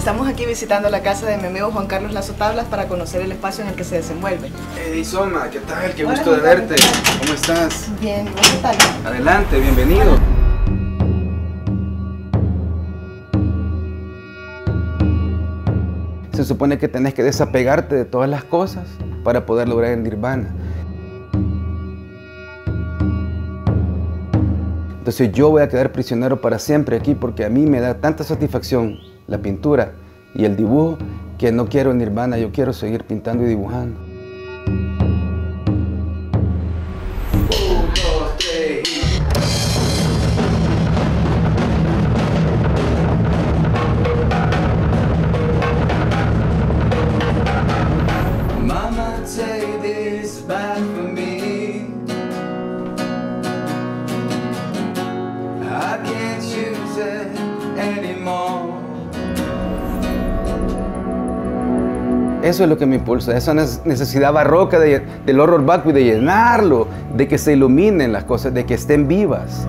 Estamos aquí visitando la casa de mi amigo Juan Carlos Lazo Tablas para conocer el espacio en el que se desenvuelve. Hey Soma, ¿qué tal? Qué Hola, gusto de verte. ¿Cómo estás? Bien, ¿y vos qué tal? Adelante, bienvenido. Se supone que tenés que desapegarte de todas las cosas para poder lograr el nirvana. Entonces yo voy a quedar prisionero para siempre aquí porque a mí me da tanta satisfacción la pintura y el dibujo que no quiero nirvana, yo quiero seguir pintando y dibujando. Mama, Eso es lo que me impulsa, esa necesidad barroca de- del horror vacuo y de llenarlo, de que se iluminen las cosas, de que estén vivas.